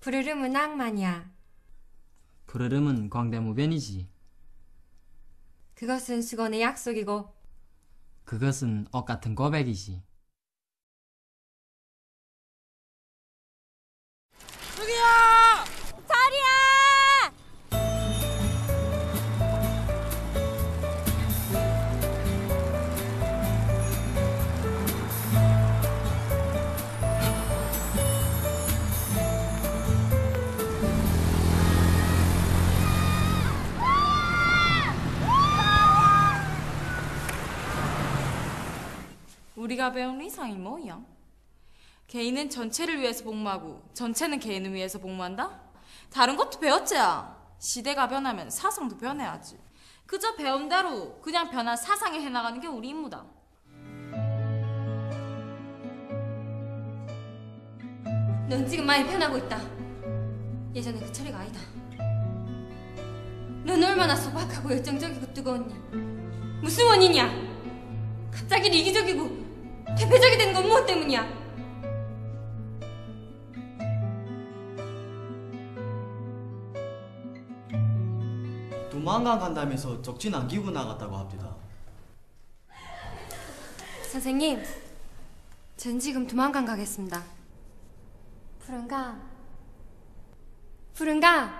푸르름은 낭만이야. 푸르름은 광대무변이지. 그것은 수건의 약속이고 그것은 억 같은 고백이지. 우리가 배운 이상이 뭐야? 개인은 전체를 위해서 복무하고 전체는 개인을 위해서 복무한다? 다른 것도 배웠자. 시대가 변하면 사상도 변해야지. 그저 배운 대로 그냥 변한 사상에 해나가는 게 우리 임무다. 넌 지금 많이 변하고 있다. 예전에 그 처리가 아니다. 넌 얼마나 소박하고 열정적이고 뜨거웠니? 무슨 원인이야? 갑자기 이기적이고 대표적이 된 건 무엇 때문이야? 도망간 간다면서 적진 안기고 나갔다고 합니다. 선생님, 전 지금 도망간 가겠습니다. 푸른가? 푸른가?